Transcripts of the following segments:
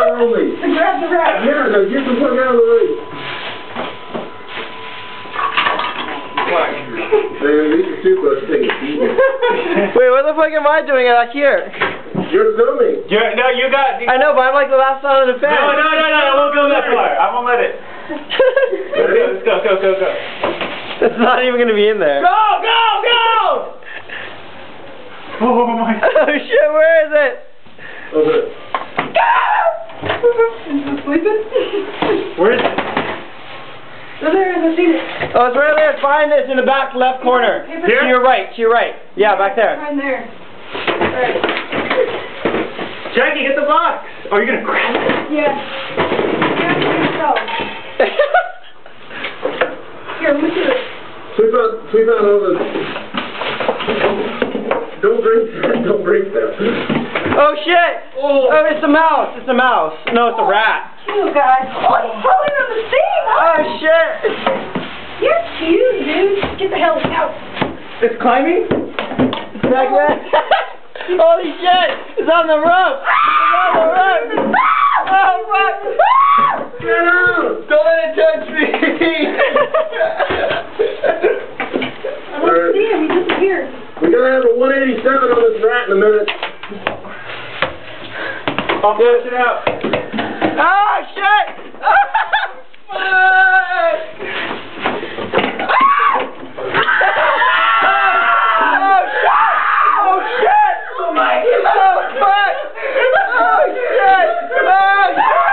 only. To grab the rat. Yeah, now get the fuck out of the way. Man, these are too close to take a seat. Wait, what the fuck am I doing out here? You're filming. You're, no, you got. You, I know, but I'm like the last one on the fence. no, no, no, no, I won't go that far. I won't let it. Let's go, let's go, go, go, go. it's not even gonna be in there. Go, go, go! Oh my. Oh shit, where is it? Okay. Is it sleeping? Where is it? Oh, there, I've it. Oh, it's right there. It's behind this in the back left corner. Here? To your right, to your right. Yeah, back there. Right there. Right. Jackie, get the box. Oh, you're gonna grab it? Yeah. Grab it yourself. Here, let me do it. Sweep out, sweep out all the... Don't drink that, don't drink that. Oh shit! Oh. oh, it's a mouse. It's a mouse. No, it's a rat. Oh, cute, guys. Oh, it's crawling on the seat. Oh shit! You're cute, dude. Get the hell out. It's climbing? It's back there. Holy shit! It's on the roof. It's on the roof. Oh fuck! Get! Don't let it touch me. I don't see him. He disappeared. We gotta have a 187 on this rat in a minute. Flush it out. Oh shit! Oh shit! Oh my god! Oh fuck! Oh shit! Oh shit!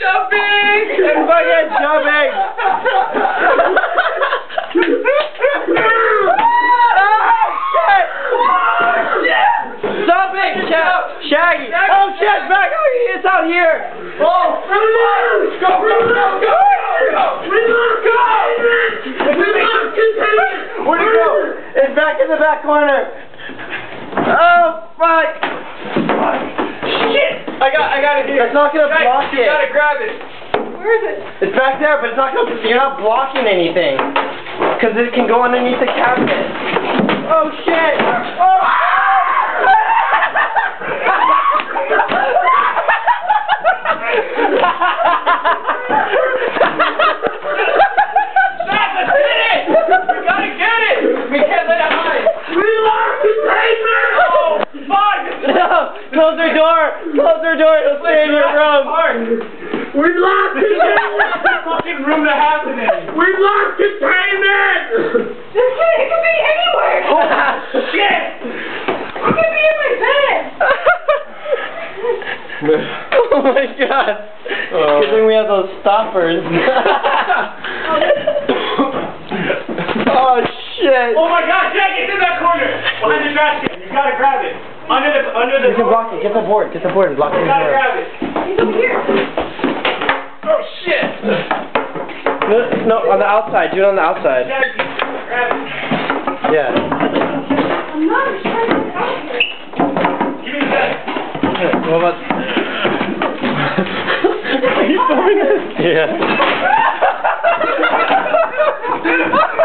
Jumping! It's fucking jumping! Oh shit! Stop it! Shag- Shaggy! Oh shit! Back! Oh, it's out here! Oh! Go! Go! Go! Go! Where'd it go? It's back in the back corner. Oh fuck! Shit! I got, I got it here. It's not gonna Jackie, block you it. gotta grab it. Where is it? It's back there, but it's not gonna. You're not blocking anything, because it can go underneath the cabinet. Oh shit! Oh! Stop, let's get it! We gotta get it! We can't let it hide. We locked the payment! Oh, fuck! No! Close their door! Close their door! It'll stay in your room. We locked it! the fucking room to happen in. We locked the payment! This could, it could be anywhere. Oh, Shit! It could be in my bed. oh my god! Oh. Good thing we have those stoppers. oh shit! Oh my god, Jack, it's in that corner! Behind the trash can. You gotta grab it. Under the, under the. You can block it. Get the board. Get the board and block it. You gotta grab it. He's over here. Oh shit! No, on the outside. Do it on the outside. Jack, you grab it. Yeah. I'm not trying to out here. Give me that. What about? Are you filming this? Yeah.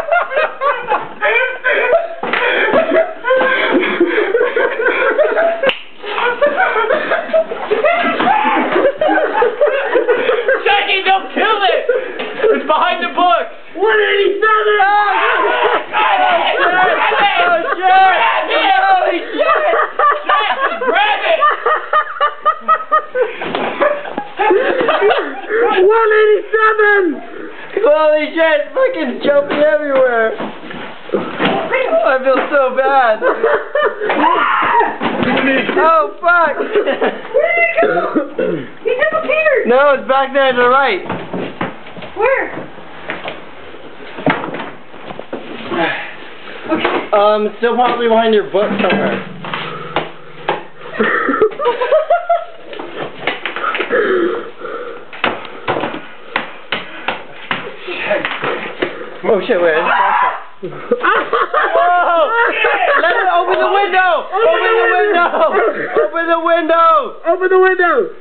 Jackie, don't kill it! It's behind the book! 187! Oh shit! Holy shit! Jack, just grab it! 187! Holy shit! Fucking jumping everywhere. I feel so bad. Oh fuck! He disappeared. No, it's back there to the right. Where? Um, still probably behind your book somewhere. oh shit! Wait. Whoa! Let it open the window! Open the window! Open the window! Open the window!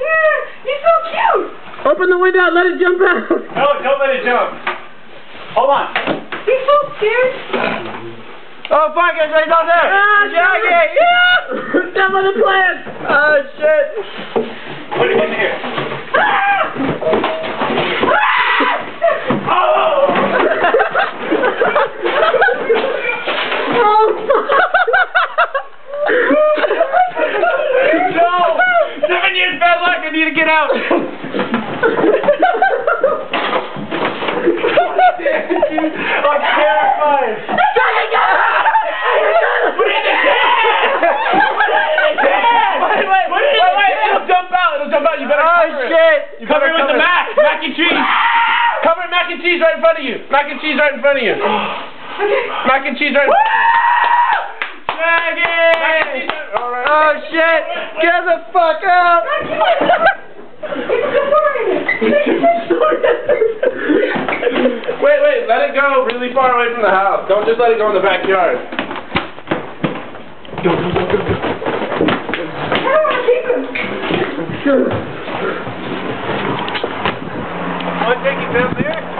Yeah, he's so cute. Open the window, let it jump out! No, don't let it jump. Hold on. He's so scared. Oh fuck, it's right down there! Ah, Jackie! Yeah! on- Step on the plant! Oh shit! Put it in here. Ah! Oh! No! Seven years bad luck. I need to get out. I'm terrified. Put it in the can! Put it in the can! Wait, wait, wait, wait, wait. It'll jump out. It'll jump out. You better Oh cover it. shit! You cover it with the mac, mac and cheese. Cover mac and cheese right in front of you. Mac and cheese right in front of you. Mac and cheese right in front of you. Maggie! All right. Oh shit! Get the fuck out! Wait, wait, let it go really far away from the house. Don't just let it go in the backyard. Go, go, go, go, go. Want to take you down there?